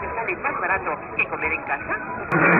que sale más barato que comer en casa?